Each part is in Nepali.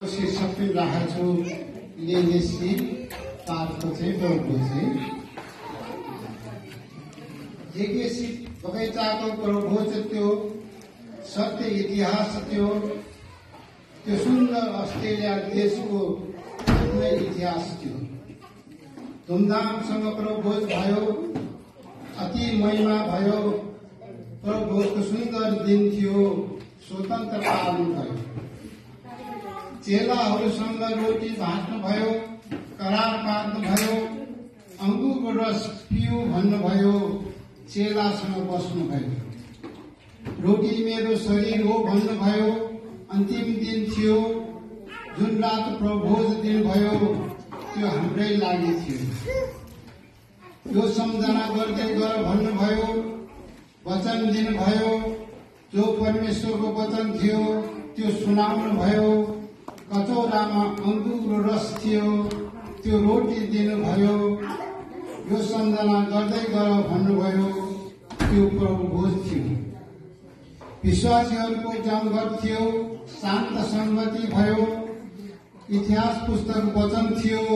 पनि राखेको छु चाहिँ चाहिँ बगैँचाको प्रभु चाहिँ त्यो सत्य इतिहास थियो त्यो सुन्दर अस्ट्रेलिया देशको इतिहास थियो धुमधामसँग प्रभोज भयो अति महिमा भयो प्रभोजको सुन्दर दिन थियो स्वतन्त्र पालन भयो चेलाहरूसँग रोटी भाँच्नु भयो करार पार्नु भयो अङ्गुरको रस पिउ भन्नुभयो चेलासँग बस्नु भयो। रोटी मेरो शरीर हो भन्नुभयो अन्तिम दिन थियो जुन रात प्रभोज दिन भयो त्यो हाम्रै लागि थियो। यो सम्झना गर्दै गर भन्नुभयो वचन दिनुभयो जो परमेश्वरको वचन थियो त्यो सुनाउनु भयो। कचौरामा अङ्गुरको रस थियो। त्यो रोटी दिनुभयो। यो सम्झना गर्दै गर भन्नुभयो त्यो प्रभु भोज थियो। विश्वासीहरूको जमघट थियो शान्त सङ्गति भयो। इतिहास पुस्तक वचन थियो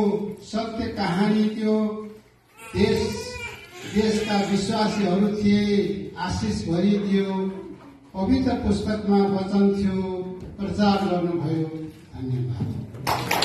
सत्य कहानी थियो। देश देशका विश्वासीहरू थिए आशिष भरिदियो पवित्र पुस्तकमा वचन थियो प्रचार गर्नुभयो। Аминь.